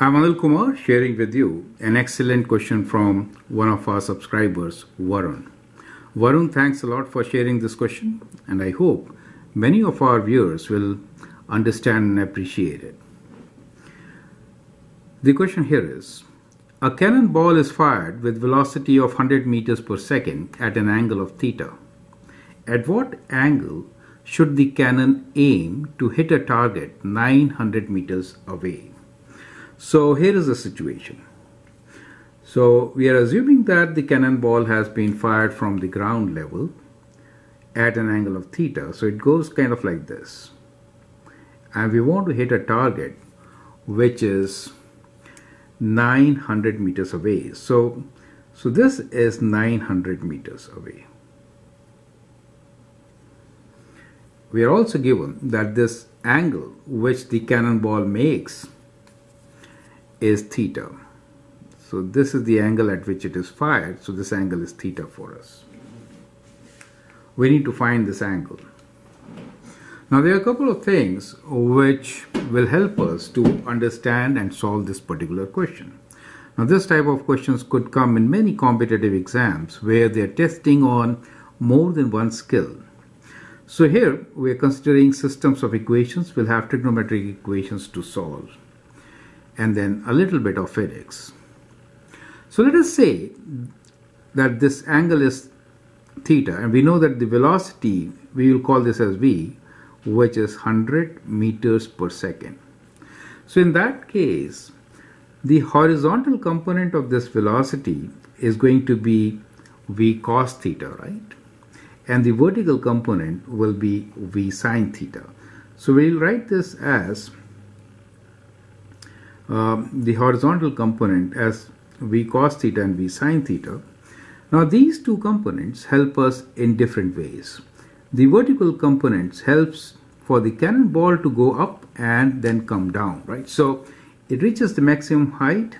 I'm Anil Kumar sharing with you an excellent question from one of our subscribers, Varun. Varun, thanks a lot for sharing this question, and I hope many of our viewers will understand and appreciate it. The question here is A cannonball is fired with velocity of 100 meters per second at an angle of theta. At what angle should the cannon aim to hit a target 900 meters away? So here is the situation. So we are assuming that the cannonball has been fired from the ground level at an angle of theta. So it goes kind of like this. And we want to hit a target which is 900 meters away. So, so this is 900 meters away. We are also given that this angle which the cannonball makes is theta. So this is the angle at which it is fired. So this angle is theta for us. We need to find this angle. Now there are a couple of things which will help us to understand and solve this particular question. Now this type of questions could come in many competitive exams where they are testing on more than one skill. So here we are considering systems of equations. We'll have trigonometric equations to solve and then a little bit of physics. So let us say that this angle is theta and we know that the velocity, we will call this as v, which is 100 meters per second. So in that case, the horizontal component of this velocity is going to be v cos theta, right? And the vertical component will be v sine theta. So we'll write this as um, the horizontal component as v cos theta and v sine theta. Now these two components help us in different ways. The vertical components helps for the cannonball to go up and then come down, right? So it reaches the maximum height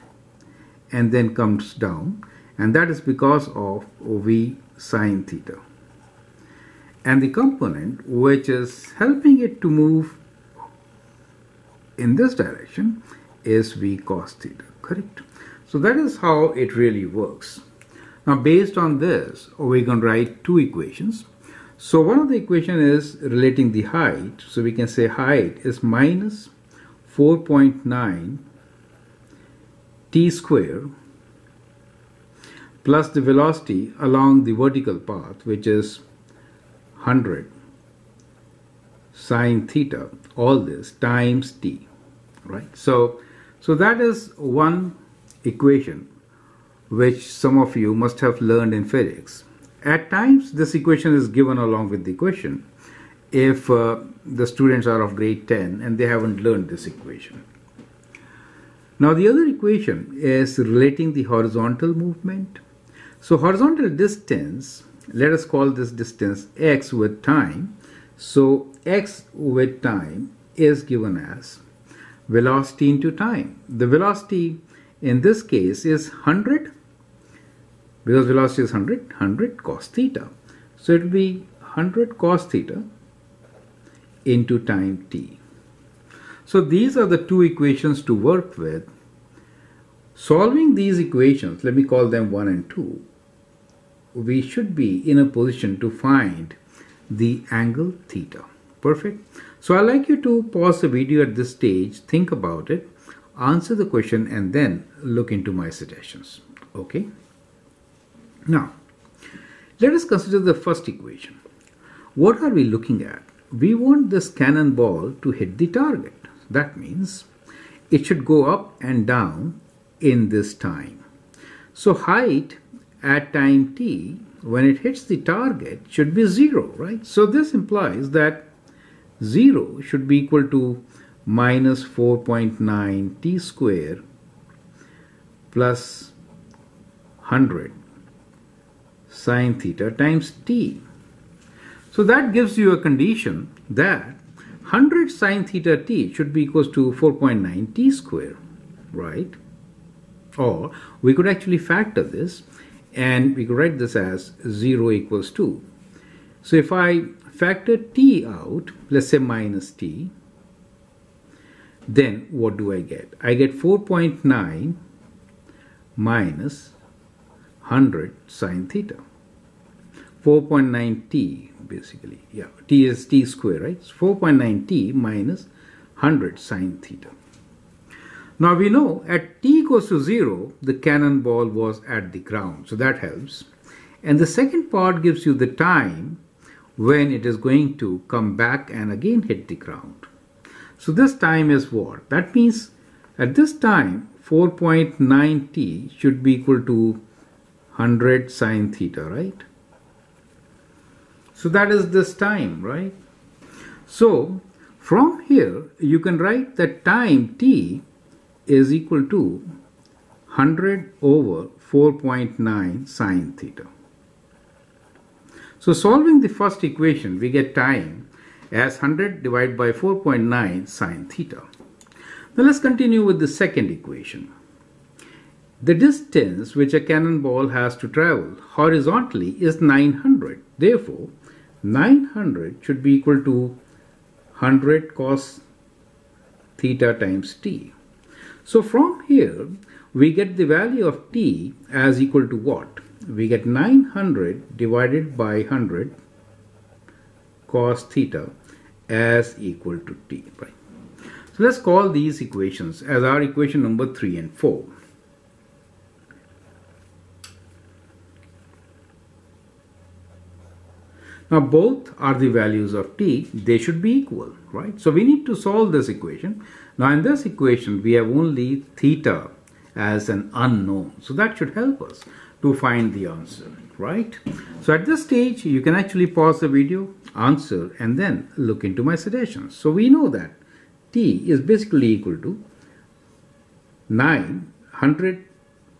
and then comes down and that is because of v sine theta. And the component which is helping it to move in this direction is v cos theta, correct? So that is how it really works. Now based on this, we can write two equations. So one of the equation is relating the height. So we can say height is minus 4.9 t square plus the velocity along the vertical path which is 100 sine theta all this times t right so so that is one equation which some of you must have learned in physics. At times this equation is given along with the question if uh, the students are of grade 10 and they haven't learned this equation. Now the other equation is relating the horizontal movement. So horizontal distance, let us call this distance x with time. So x with time is given as velocity into time. The velocity in this case is 100 because velocity is 100, 100 cos theta. So it will be 100 cos theta into time t. So these are the two equations to work with. Solving these equations, let me call them 1 and 2, we should be in a position to find the angle theta. Perfect. So I'd like you to pause the video at this stage, think about it, answer the question and then look into my suggestions. Okay. Now, let us consider the first equation. What are we looking at? We want this cannonball to hit the target. That means it should go up and down in this time. So height at time t when it hits the target should be zero, right? So this implies that 0 should be equal to minus 4.9 t square plus 100 sine theta times t. So that gives you a condition that 100 sine theta t should be equals to 4.9 t square, right? Or we could actually factor this and we could write this as 0 equals 2. So if I factor t out, let's say minus t, then what do I get? I get 4.9 minus 100 sine theta. 4.9 t basically. Yeah, t is t square, right? It's 4.9 t minus 100 sine theta. Now we know at t equals to 0, the cannonball was at the ground, so that helps. And the second part gives you the time when it is going to come back and again hit the ground. So this time is what? That means at this time 4.9 t should be equal to 100 sine theta, right? So that is this time, right? So from here you can write that time t is equal to 100 over 4.9 sine theta. So solving the first equation, we get time as 100 divided by 4.9 sine theta. Now let's continue with the second equation. The distance which a cannonball has to travel horizontally is 900. Therefore, 900 should be equal to 100 cos theta times t. So from here, we get the value of t as equal to what? We get 900 divided by 100 cos theta as equal to t. Right? So let's call these equations as our equation number 3 and 4. Now both are the values of t, they should be equal, right? So we need to solve this equation. Now in this equation we have only theta as an unknown, so that should help us to find the answer, right? So at this stage, you can actually pause the video, answer, and then look into my suggestions. So we know that t is basically equal to 9, 100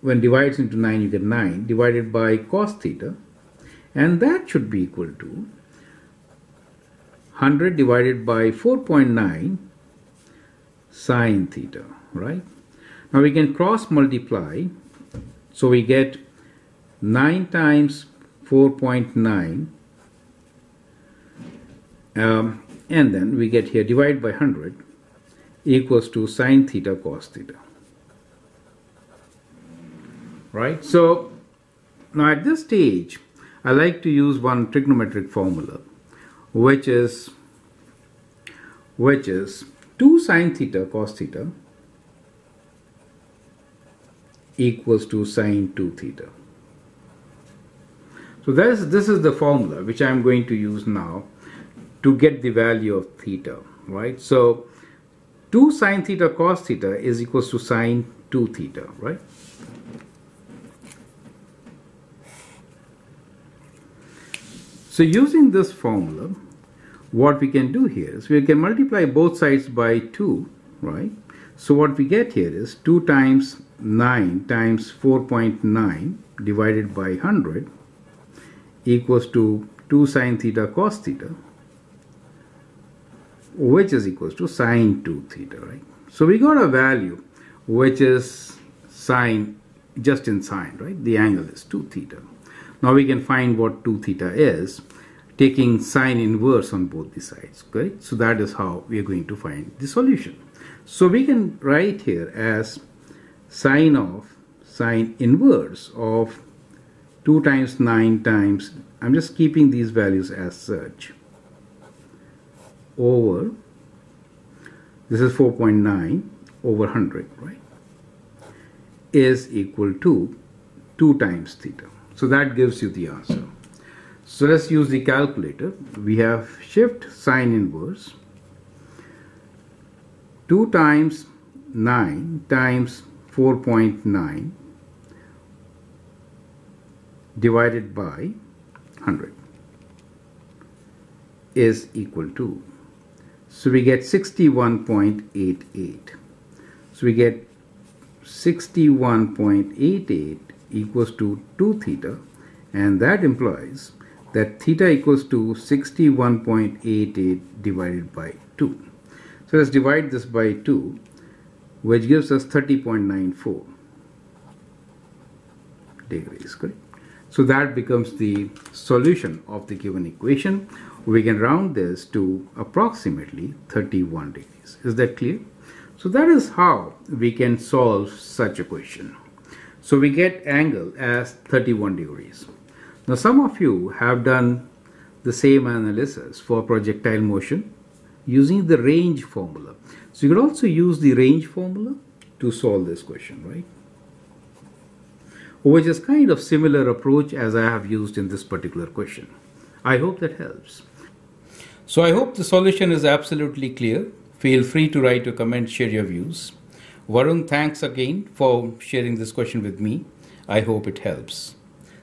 when divides into 9 you get 9 divided by cos theta and that should be equal to 100 divided by 4.9 sine theta, right? Now we can cross multiply so we get 9 times 4.9 um, and then we get here divide by 100 equals to sine theta cos theta. Right? So now at this stage I like to use one trigonometric formula which is which is 2 sine theta cos theta equals to sine 2 theta so this, this is the formula which I'm going to use now to get the value of theta, right? So 2 sine theta cos theta is equals to sine 2 theta, right? So using this formula, what we can do here is we can multiply both sides by 2, right? So what we get here is 2 times 9 times 4.9 divided by 100 equals to 2 sine theta cos theta which is equals to sine 2 theta right? So we got a value which is sine just in sine right? The angle is 2 theta. Now we can find what 2 theta is taking sine inverse on both the sides okay so that is how we are going to find the solution. So we can write here as sine of sine inverse of 2 times 9 times, I'm just keeping these values as such, over, this is 4.9 over 100, right, is equal to 2 times theta. So that gives you the answer. So let's use the calculator. We have shift sine inverse 2 times 9 times 4.9 divided by 100 is equal to so we get 61.88 so we get 61.88 equals to 2 theta and that implies that theta equals to 61.88 divided by 2 so let's divide this by 2 which gives us 30.94 degrees correct so that becomes the solution of the given equation. We can round this to approximately 31 degrees. Is that clear? So that is how we can solve such a question. So we get angle as 31 degrees. Now some of you have done the same analysis for projectile motion using the range formula. So you could also use the range formula to solve this question, right? Which is kind of similar approach as I have used in this particular question. I hope that helps. So I hope the solution is absolutely clear. Feel free to write a comment, share your views. Varun, thanks again for sharing this question with me. I hope it helps.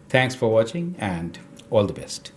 Thanks for watching and all the best.